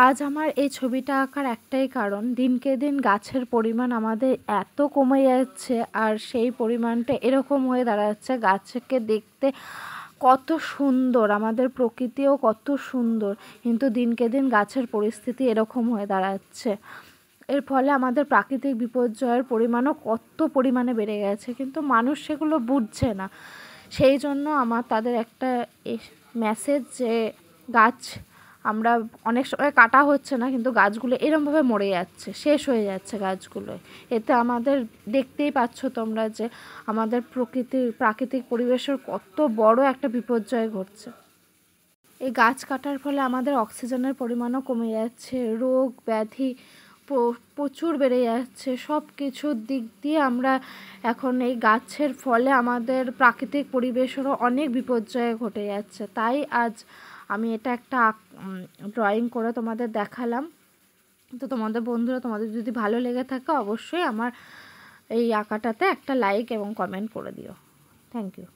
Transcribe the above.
আজ আমার এই ছবিটা আঁকার একটাই কারণ। দিনকে দিন গাছের পরিমাণ আমাদের এত কমে যাচ্ছে আর সেই পরিমাণটা এরকম হয়ে দাঁড়াচ্ছে। গাছকে দেখতে কত সুন্দর, আমাদের প্রকৃতিও কত সুন্দর। কিন্তু দিনকে দিন গাছের পরিস্থিতি এরকম হয়ে দাঁড়াচ্ছে। এর ফলে আমাদের প্রাকৃতিক বিপর্যয়ের পরিমাণও কত পরিমাণে বেড়ে গেছে। কিন্তু মানুষ সেগুলো বুঝছে না। সেই জন্য আমার তাদের একটা মেসেজ যে গাছ আমরা অনেক সময় কাটা হচ্ছে না, কিন্তু গাছগুলো এরমভাবে মরে যাচ্ছে, শেষ হয়ে যাচ্ছে গাছগুলো। এতে আমাদের দেখতেই পাচ্ছ তোমরা যে আমাদের প্রকৃতির প্রাকৃতিক পরিবেশের কত বড় একটা বিপর্যয় ঘটছে। এই গাছ কাটার ফলে আমাদের অক্সিজেনের পরিমাণও কমে যাচ্ছে, রোগ, ব্যাধি প্রচুর বেড়ে যাচ্ছে। সব কিছুর দিক দিয়ে আমরা এখন এই গাছের ফলে আমাদের প্রাকৃতিক পরিবেশেরও অনেক বিপর্যয় ঘটে যাচ্ছে। তাই আজ আমি এটা একটা ড্রয়িং করে তোমাদের দেখালাম। তো তোমাদের বন্ধুরা, তোমাদের যদি ভালো লেগে থাকে অবশ্যই আমার এই আঁকাটাতে একটা লাইক এবং কমেন্ট করে দিও। Thank you